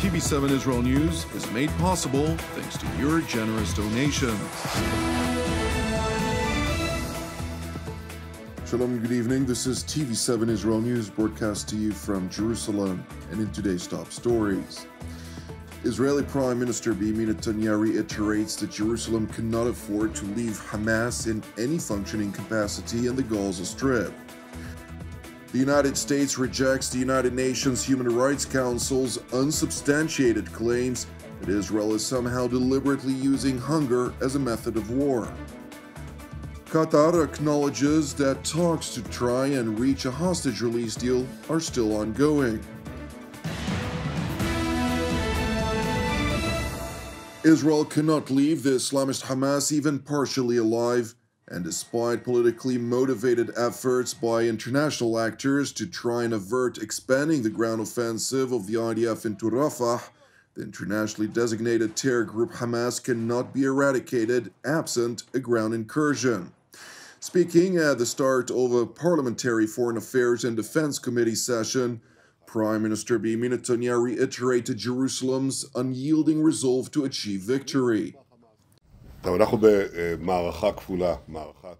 TV7 Israel News is made possible thanks to your generous donations. Shalom, good evening. This is TV7 Israel News broadcast to you from Jerusalem and in today's top stories. Israeli Prime Minister Benjamin Netanyahu reiterates that Jerusalem cannot afford to leave Hamas in any functioning capacity in the Gaza Strip. The United States rejects the United Nations Human Rights Council's unsubstantiated claims that Israel is somehow deliberately using hunger as a method of war. Qatar acknowledges that talks to try and reach a hostage release deal are still ongoing. Israel cannot leave the Islamist Hamas even partially alive, and despite politically motivated efforts by international actors to try and avert expanding the ground offensive of the IDF into Rafah, the internationally designated terror group Hamas cannot be eradicated absent a ground incursion. Speaking at the start of a parliamentary Foreign Affairs and Defense Committee session, Prime Minister Benjamin Netanyahu reiterated Jerusalem's unyielding resolve to achieve victory.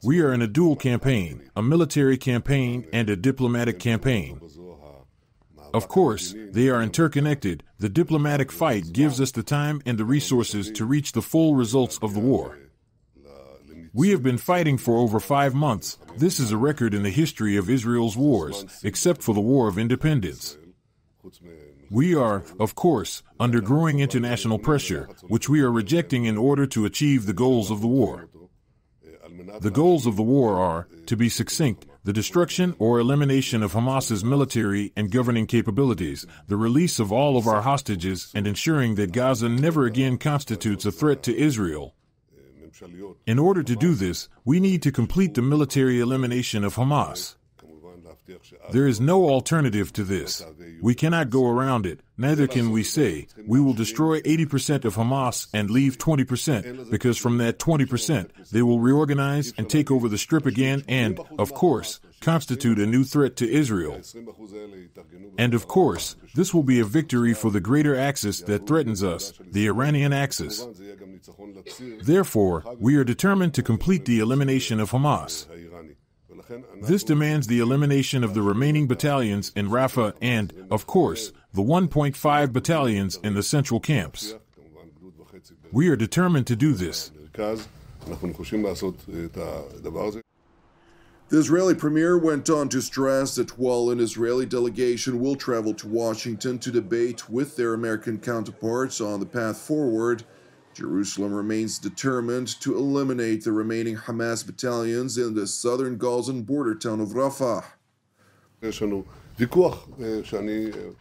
We are in a dual campaign, a military campaign and a diplomatic campaign. Of course, they are interconnected. The diplomatic fight gives us the time and the resources to reach the full results of the war. We have been fighting for over five months. This is a record in the history of Israel's wars, except for the War of Independence. We are, of course, under growing international pressure, which we are rejecting in order to achieve the goals of the war. The goals of the war are, to be succinct, the destruction or elimination of Hamas's military and governing capabilities, the release of all of our hostages, and ensuring that Gaza never again constitutes a threat to Israel. In order to do this, we need to complete the military elimination of Hamas. There is no alternative to this. We cannot go around it. Neither can we say, we will destroy 80% of Hamas and leave 20%, because from that 20%, they will reorganize and take over the strip again and, of course, constitute a new threat to Israel. And of course, this will be a victory for the greater axis that threatens us, the Iranian axis. Therefore, we are determined to complete the elimination of Hamas. This demands the elimination of the remaining battalions in Rafah and, of course, the 1.5 battalions in the central camps. We are determined to do this. The Israeli premier went on to stress that while an Israeli delegation will travel to Washington to debate with their American counterparts on the path forward, Jerusalem remains determined to eliminate the remaining Hamas battalions in the southern Gazan border town of Rafah.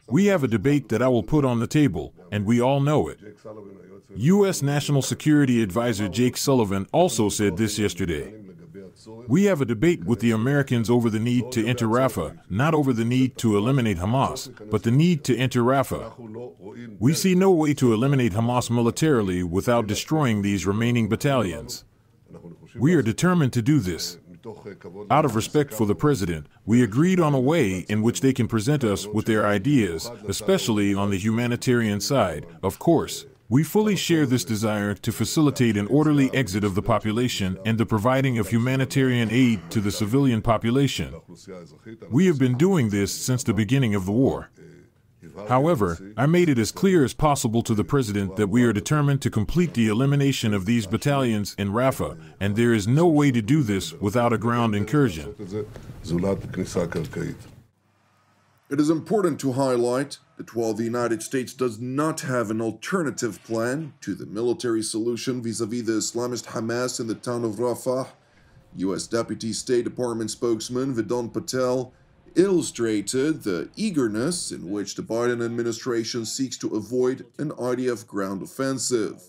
We have a debate that I will put on the table, and we all know it. U.S. National Security Advisor Jake Sullivan also said this yesterday. We have a debate with the Americans over the need to enter Rafah, not over the need to eliminate Hamas, but the need to enter Rafah. We see no way to eliminate Hamas militarily without destroying these remaining battalions. We are determined to do this. Out of respect for the president, we agreed on a way in which they can present us with their ideas, especially on the humanitarian side, of course. We fully share this desire to facilitate an orderly exit of the population and the providing of humanitarian aid to the civilian population. We have been doing this since the beginning of the war. However, I made it as clear as possible to the President that we are determined to complete the elimination of these battalions in Rafah, and there is no way to do this without a ground incursion. It is important to highlight that while the United States does not have an alternative plan to the military solution vis a vis the Islamist Hamas in the town of Rafah, U.S. Deputy State Department spokesman Vedant Patel illustrated the eagerness in which the Biden administration seeks to avoid an IDF ground offensive.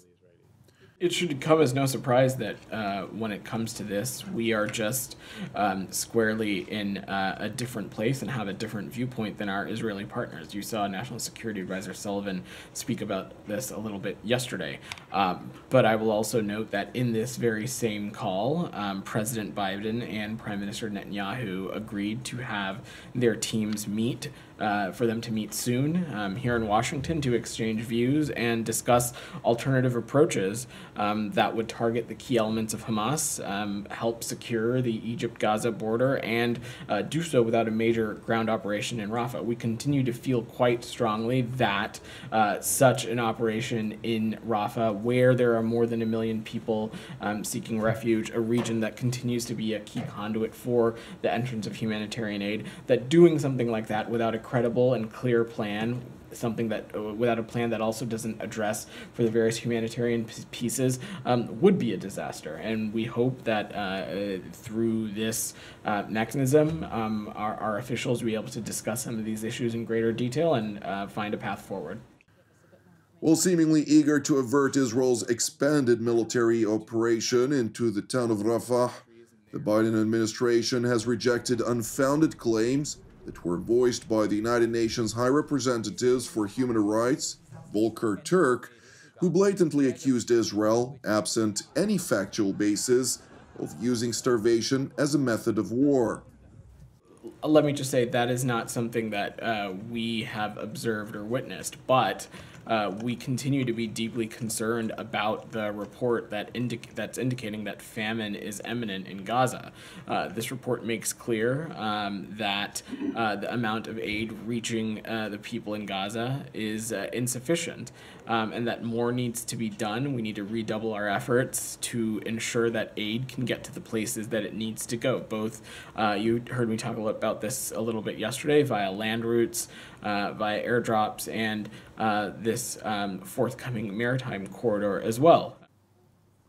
It should come as no surprise that uh, when it comes to this, we are just um, squarely in uh, a different place and have a different viewpoint than our Israeli partners. You saw National Security Advisor Sullivan speak about this a little bit yesterday. Um, but I will also note that in this very same call, um, President Biden and Prime Minister Netanyahu agreed to have their teams meet uh, for them to meet soon um, here in Washington to exchange views and discuss alternative approaches um, that would target the key elements of Hamas, um, help secure the Egypt Gaza border, and uh, do so without a major ground operation in Rafah. We continue to feel quite strongly that uh, such an operation in Rafah, where there are more than a million people um, seeking refuge, a region that continues to be a key conduit for the entrance of humanitarian aid, that doing something like that without a credible and clear plan something that uh, without a plan that also doesn't address for the various humanitarian pieces um, would be a disaster. And we hope that uh, through this uh, mechanism, um, our, our officials will be able to discuss some of these issues in greater detail and uh, find a path forward. While seemingly eager to avert Israel's expanded military operation into the town of Rafah, the Biden administration has rejected unfounded claims that were voiced by the United Nations High Representatives for Human Rights, Volker Turk, who blatantly accused Israel, absent any factual basis, of using starvation as a method of war. Let me just say that is not something that uh, we have observed or witnessed, but uh, we continue to be deeply concerned about the report that that's indicating that famine is imminent in Gaza. Uh, this report makes clear um, that uh, the amount of aid reaching uh, the people in Gaza is uh, insufficient um, and that more needs to be done. We need to redouble our efforts to ensure that aid can get to the places that it needs to go. Both, uh, you heard me talk about this a little bit yesterday via land routes, uh, via airdrops, and uh, this um, forthcoming maritime corridor as well.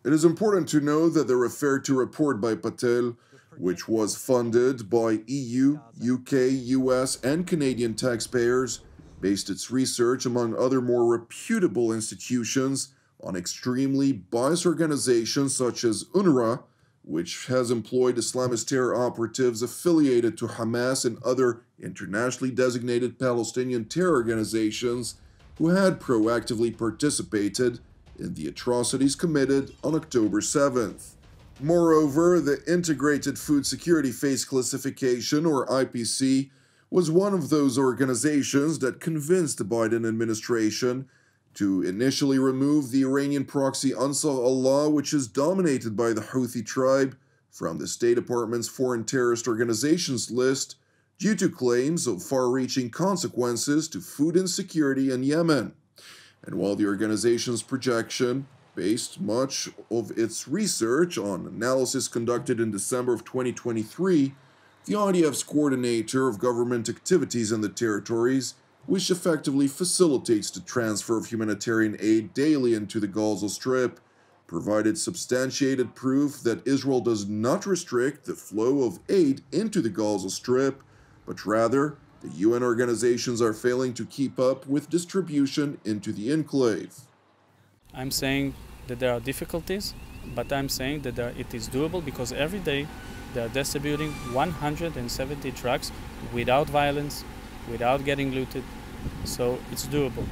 It is important to know that the referred to report by Patel, which was funded by EU, UK, US, and Canadian taxpayers, based its research, among other more reputable institutions, on extremely biased organizations such as UNRWA, which has employed Islamist terror operatives affiliated to Hamas and other internationally designated Palestinian terror organizations who had proactively participated in the atrocities committed on October 7th. Moreover, the Integrated Food Security Phase Classification, or IPC, was one of those organizations that convinced the Biden administration to initially remove the Iranian proxy Ansar Allah, which is dominated by the Houthi tribe, from the State Department's foreign terrorist organizations list due to claims of far reaching consequences to food insecurity in Yemen. And while the organization's projection based much of its research on analysis conducted in December of 2023 the IDF's coordinator of government activities in the territories, which effectively facilitates the transfer of humanitarian aid daily into the Gaza Strip, provided substantiated proof that Israel does not restrict the flow of aid into the Gaza Strip, but rather the UN organizations are failing to keep up with distribution into the enclave. I'm saying that there are difficulties, but I'm saying that there, it is doable because every day they're distributing 170 trucks without violence, without getting looted. So it's doable.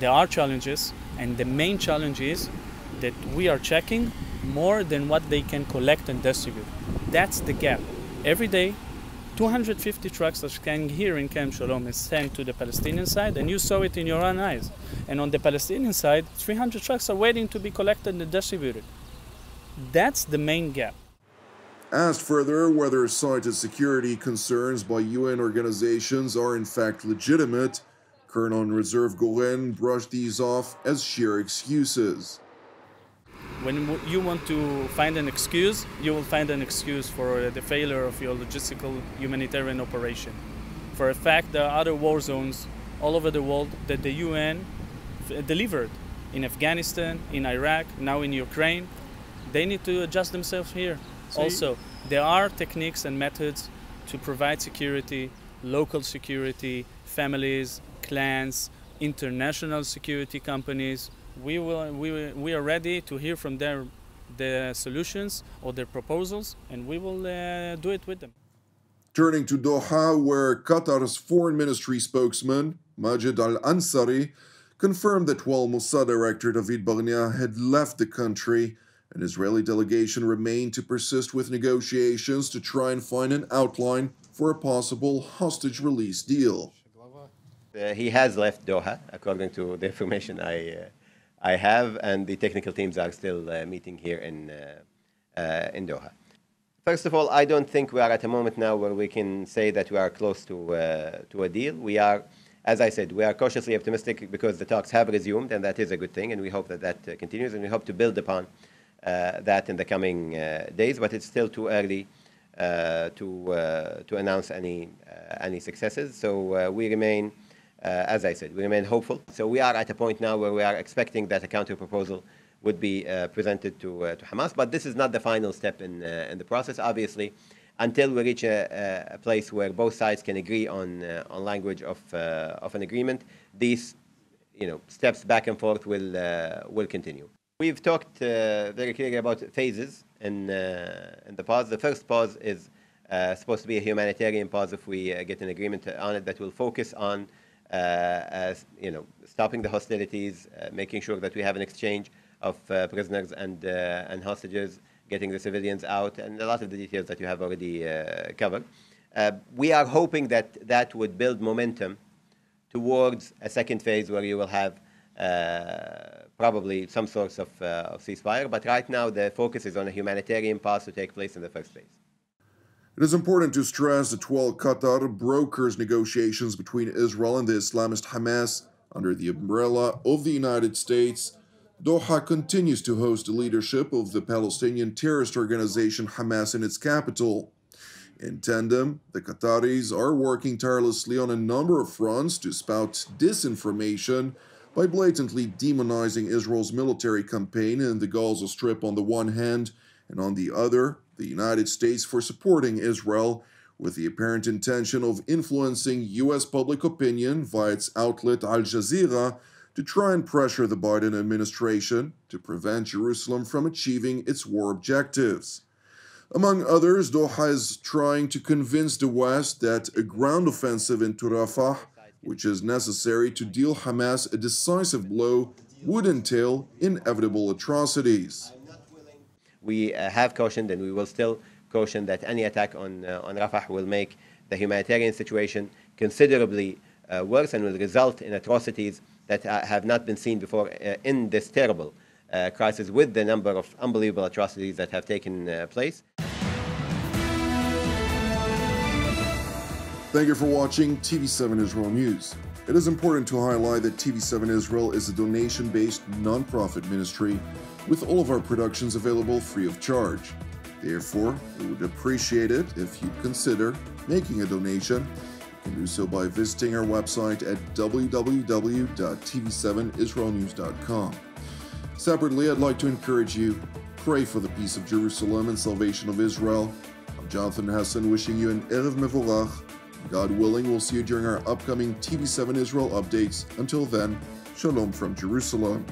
There are challenges, and the main challenge is that we are checking more than what they can collect and distribute. That's the gap. Every day, 250 trucks are coming here in Kerem Shalom is sent to the Palestinian side, and you saw it in your own eyes. And on the Palestinian side, 300 trucks are waiting to be collected and distributed. That's the main gap. Asked further whether cited security concerns by UN organizations are in fact legitimate, Colonel in Reserve Goren brushed these off as sheer excuses. When you want to find an excuse, you will find an excuse for uh, the failure of your logistical humanitarian operation. For a fact, there are other war zones all over the world that the UN delivered in Afghanistan, in Iraq, now in Ukraine. They need to adjust themselves here. So also, there are techniques and methods to provide security, local security, families, clans, international security companies, we will we, we are ready to hear from their the solutions or their proposals, and we will uh, do it with them. Turning to Doha, where Qatar's foreign ministry spokesman Majid Al Ansari confirmed that while Mossad director David Barnea had left the country, an Israeli delegation remained to persist with negotiations to try and find an outline for a possible hostage release deal. Uh, he has left Doha, according to the information I, uh, I have, and the technical teams are still uh, meeting here in, uh, uh, in Doha. First of all, I don't think we are at a moment now where we can say that we are close to, uh, to a deal. We are, as I said, we are cautiously optimistic because the talks have resumed, and that is a good thing, and we hope that that continues, and we hope to build upon that in the coming days, but it's still too early to, to announce any, any successes. So we remain uh, as I said, we remain hopeful. So we are at a point now where we are expecting that a counter proposal would be uh, presented to, uh, to Hamas. But this is not the final step in, uh, in the process, obviously. Until we reach a, place where both sides can agree on, uh, on language of, uh, of an agreement, these you know, steps back and forth will, will continue. We've talked very clearly about phases in, in the pause. The first pause is supposed to be a humanitarian pause if we get an agreement on it that will focus on uh, as, you know, stopping the hostilities, uh, making sure that we have an exchange of uh, prisoners and, and hostages, getting the civilians out, and a lot of the details that you have already covered. we are hoping that that would build momentum towards a second phase where you will have uh, probably some sorts of, uh, of, ceasefire. But right now, the focus is on a humanitarian pause to take place in the first place. It is important to stress that while Qatar brokers negotiations between Israel and the Islamist Hamas under the umbrella of the United States, Doha continues to host the leadership of the Palestinian terrorist organization Hamas in its capital. In tandem, the Qataris are working tirelessly on a number of fronts to spout disinformation by blatantly demonizing Israel's military campaign in the Gaza Strip on the one hand, and on the other, the United States for supporting Israel with the apparent intention of influencing U.S. public opinion via its outlet Al Jazeera to try and pressure the Biden administration to prevent Jerusalem from achieving its war objectives. Among others, Doha is trying to convince the West that a ground offensive into Rafah, which is necessary to deal Hamas a decisive blow, would entail inevitable atrocities we uh, have cautioned and we will still caution that any attack on, uh, on Rafah will make the humanitarian situation considerably uh, worse and will result in atrocities that have not been seen before in this terrible crisis with the number of unbelievable atrocities that have taken place. Thank you for watching TV7 Israel News. It is important to highlight that TV7 Israel is a donation based non-profit ministry with all of our productions available free of charge. Therefore, we would appreciate it if you'd consider making a donation. You can do so by visiting our website at www.tv7israelnews.com. Separately, I'd like to encourage you pray for the peace of Jerusalem and salvation of Israel. I'm Jonathan Hessen wishing you an Erev Mevorach. God willing, we'll see you during our upcoming TV7 Israel updates. Until then, Shalom from Jerusalem.